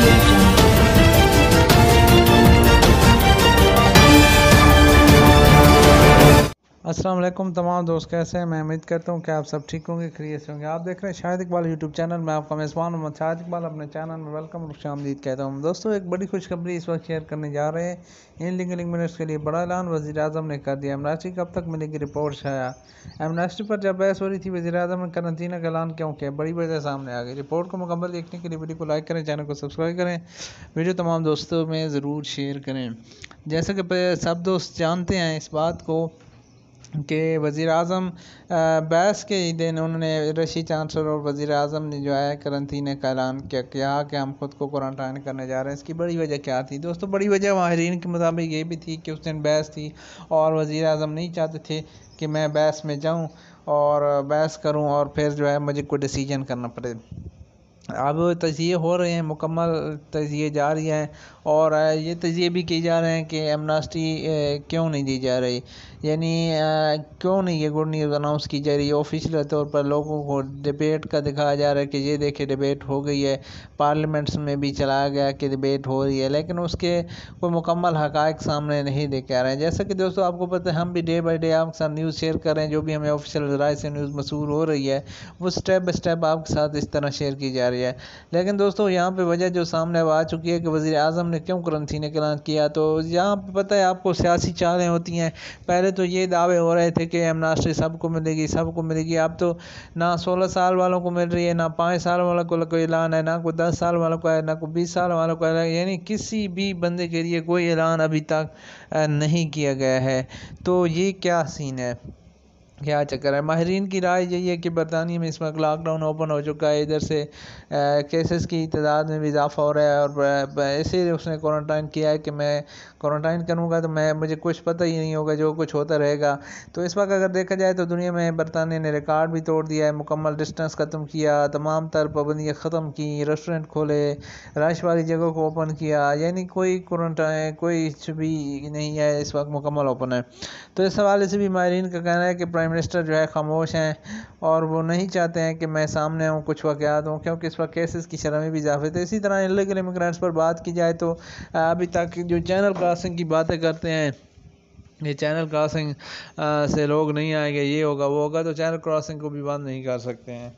Media. अस्सलाम वालेकुम तमाम दोस्त, कैसे हैं? मैं उम्मीद करता हूँ कि आप सब ठीक होंगे खरीत से होंगे। आप देख रहे हैं शाहिद इकबाल यूट्यूब चैनल में आपका मेज़बान मोहम्मद शाहिद इकबाल, अपने चैनल में वेलकम और शामदीद कहता हूँ। दोस्तों, एक बड़ी खुशखबरी इस वक्त शेयर करने जा रहे हैं। इन लिंग लिंग मिनट्स के लिए बड़ा ऐलान वजी अजम ने कर दिया। एमनास्टी कब तक मिलेगी रिपोर्ट छाया एमनास्टी पर जब बहस हो रही थी वजी अजम ने करंतना का ऐलान क्यों किया? बड़ी वजह सामने आ गई। रिपोर्ट को मुकम्मल देखने के लिए वीडियो को लाइक करें चैनल को सब्सक्राइब करें। वीडियो तमाम दोस्तों में ज़रूर शेयर करें। जैसे कि सब दोस्त जानते हैं इस बात को कि वज़ी अजम बैस के ही दिन उन्होंने रशी चांसलर और वज़ी अजम ने जो है करंतीने का ऐलान किया किया कि हम खुद को क्वारंटाइन करने जा रहे हैं। इसकी बड़ी वजह क्या थी? दोस्तों, बड़ी वजह माहरीन के मुताबिक ये भी थी कि उस दिन बहस थी और वज़ी अजम नहीं चाहते थे कि मैं बहस में जाऊँ और बहस करूँ और फिर जो है मुझे कोई डिसीज़न करना पड़े। अब तजिए हो रहे हैं, मुकम्मल तजिए जारी हैं और ये तजिए भी किए जा रहे हैं कि एमनास्टी क्यों नहीं दी जा रही? यानी क्यों नहीं ये गुड न्यूज़ अनाउंस की जा रही? है ऑफिशियल तौर पर लोगों को डिबेट का दिखाया जा रहा है कि ये देखे डिबेट हो गई है। पार्लियामेंट्स में भी चलाया गया कि डिबेट हो रही है, लेकिन उसके कोई मुकम्मल हक़ सामने नहीं देखे आ रहे हैं। जैसा कि दोस्तों आपको पता है, हम भी डे बाई डे आपके साथ न्यूज़ शेयर कर रहे हैं, जो भी हमें ऑफिशियल राय से न्यूज़ मशहूर हो रही है, वो स्टेप बाई स्टेप आपके साथ इस तरह शेयर की जा रही है। लेकिन दोस्तों, यहाँ पर वजह जो सामने आ चुकी है कि वज़ी अजम ने क्यों करंथीने का ऐलान किया? तो यहाँ पर पता है आपको सियासी चालें होती हैं। पहले तो ये दावे हो रहे थे कि एमनास्ट्री सबको मिलेगी सबको मिलेगी। अब तो ना सोलह साल वालों को मिल रही है, ना पाँच साल वालों को कोई ऐलान है, ना कोई दस साल वालों का है, ना कोई बीस साल वालों का यानी किसी भी बंदे के लिए कोई ऐलान अभी तक नहीं किया गया है। तो ये क्या सीन है? क्या चक्कर है? माहरीन की राय यही है कि बरतानिया में इस वक्त लॉकडाउन ओपन हो चुका है। इधर से केसेस की तादाद में भी इजाफा हो रहा है और ऐसे उसने क्वारंटाइन किया है कि मैं क्वारंटाइन करूँगा तो मैं, मुझे कुछ पता ही नहीं होगा, जो कुछ होता रहेगा। तो इस वक्त अगर देखा जाए तो दुनिया में बरतानिया ने रिकॉर्ड भी तोड़ दिया है। मुकम्मल डिस्टेंस ख़त्म किया, तमाम तर पाबंदियाँ ख़त्म की रेस्टोरेंट खोले रश वाली जगह को ओपन किया, यानी कोई क्वारंटाइन कोई भी नहीं है, इस वक्त मुकम्मल ओपन है। तो इस हवाले से भी माहरीन का कहना है कि प्राइम प्राइम मिनिस्टर जो है खामोश हैं और वो नहीं चाहते हैं कि मैं सामने हूँ कुछ वाक़ात हूँ, क्योंकि इस वक्त केसेस की शरह भी इजाफे थे इसी तरह इलीगल इमिग्रेंट्स पर बात की जाए तो अभी तक जो चैनल क्रॉसिंग की बातें करते हैं, ये चैनल क्रॉसिंग से लोग नहीं आएँगे, ये होगा, वो होगा तो चैनल क्रॉसिंग को भी बंद नहीं कर सकते हैं।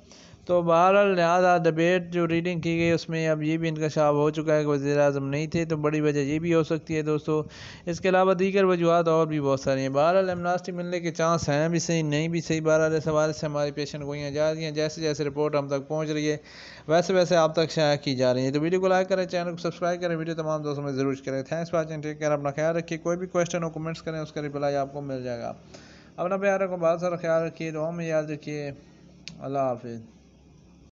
तो बहरहाल, लिहाजा डिबेट जो रीडिंग की गई उसमें अब ये भी इनकशाफ हो चुका है कि वजी अजम नहीं थे तो बड़ी वजह ये भी हो सकती है दोस्तों। इसके अलावा दीगर वजूहत और भी बहुत सारी हैं। बहरहाल एमनास्टी मिलने के चांस हैं भी सही, नहीं भी सही। बहरहाल, इस हवाले से हमारी पेशेंट गोइयाँ जा रही हैं। जैसे जैसे रिपोर्ट हम तक पहुँच रही है, वैसे वैसे आप तक शाया की जा रही है। तो वीडियो को लाइक करें चैनल को सब्सक्राइब करें, वीडियो तमाम दोस्तों में ज़रूर करें। थैंक्स वॉचिंग टेक केयर अपना ख्याल रखिए। कोई भी क्वेश्चन हो कमेंट्स करें, उसका रिप्लाई आपको मिल जाएगा। अपना प्यार को बहुत सारा ख्याल रखिए दुआ में याद रखिए। अल्लाह हाफिज़।